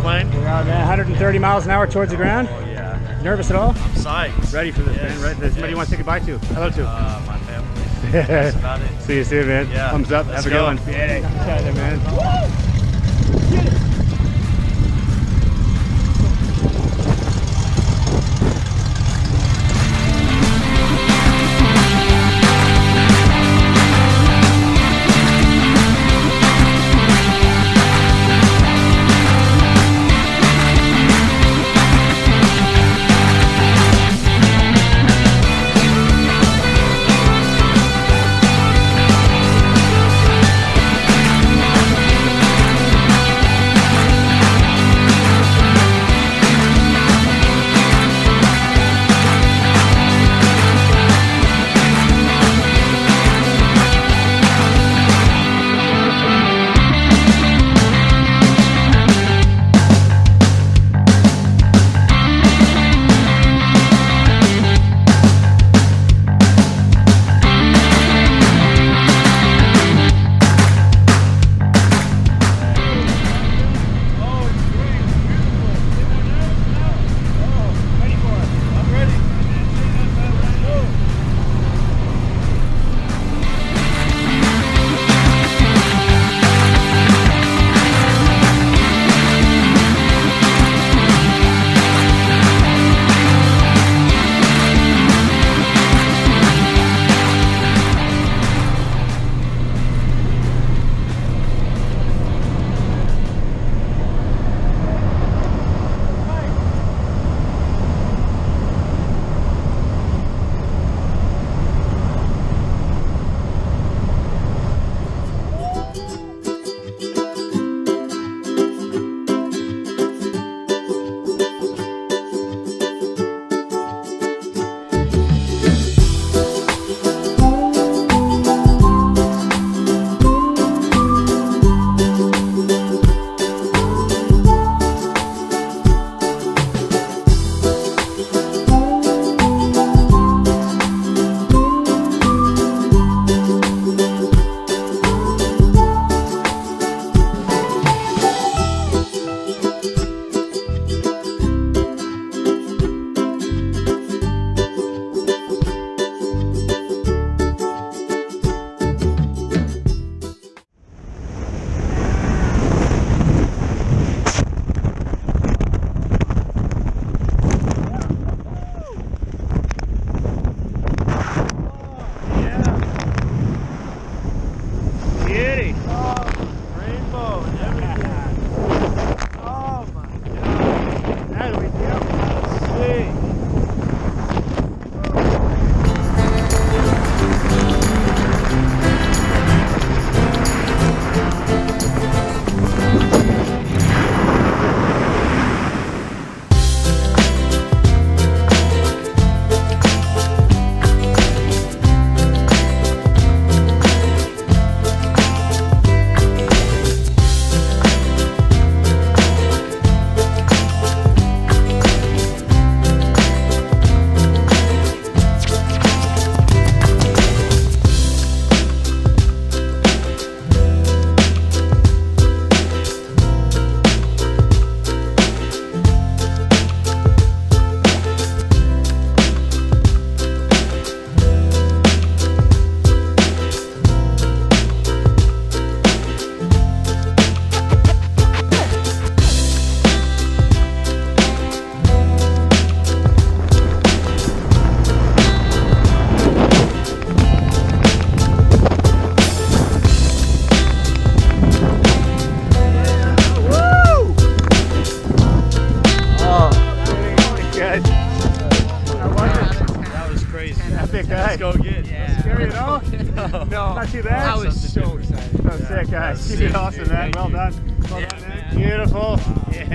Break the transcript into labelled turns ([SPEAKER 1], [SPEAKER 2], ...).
[SPEAKER 1] plane?
[SPEAKER 2] We're out at 130 miles an hour towards the ground.
[SPEAKER 1] Oh yeah.
[SPEAKER 2] Nervous at all?
[SPEAKER 1] I'm psyched.
[SPEAKER 2] Ready for this,
[SPEAKER 1] Yes,
[SPEAKER 2] man? Right? There's somebody you want to say goodbye to. Hello to.
[SPEAKER 1] Uh, my family. That's about it.
[SPEAKER 2] See you soon, man.
[SPEAKER 1] Yeah.
[SPEAKER 2] Thumbs up.
[SPEAKER 1] Let's
[SPEAKER 2] Have a
[SPEAKER 1] go.
[SPEAKER 2] good one. Yeah, yeah, man. Beauty.
[SPEAKER 1] Crazy.
[SPEAKER 2] Epic,
[SPEAKER 1] Let's
[SPEAKER 2] eh?
[SPEAKER 1] go again.
[SPEAKER 3] Yeah.
[SPEAKER 2] Scary at all?
[SPEAKER 1] No.
[SPEAKER 2] Not too bad?
[SPEAKER 3] I was so excited.
[SPEAKER 2] So sick, guys.
[SPEAKER 1] That's
[SPEAKER 2] You
[SPEAKER 1] sick,
[SPEAKER 2] awesome,
[SPEAKER 1] eh?
[SPEAKER 2] man. Well done. Well
[SPEAKER 3] Yeah,
[SPEAKER 2] done, man.
[SPEAKER 3] man.
[SPEAKER 2] Beautiful. Yeah.